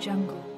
jungle.